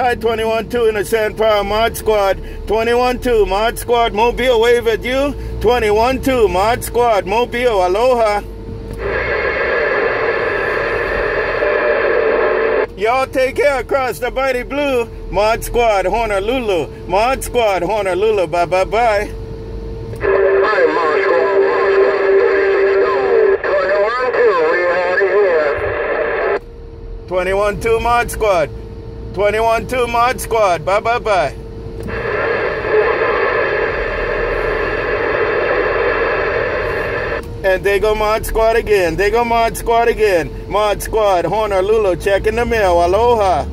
bye 21-2 in the Sand Power Mod Squad. 21-2 Mod Squad Mobile wave at you. 21-2 Mod Squad Mobile aloha. Y'all take care across the mighty blue. Mod Squad Honolulu. Mod Squad Honolulu. Bye bye bye. Hi, Mod Squad. Mod Squad 21 2, we had it here. 21-2 Mod Squad. 21-2 Mod Squad. Bye bye bye. And they go Mod Squad again. They go Mod Squad again. Mod Squad, Honolulu, checking the mail. Aloha.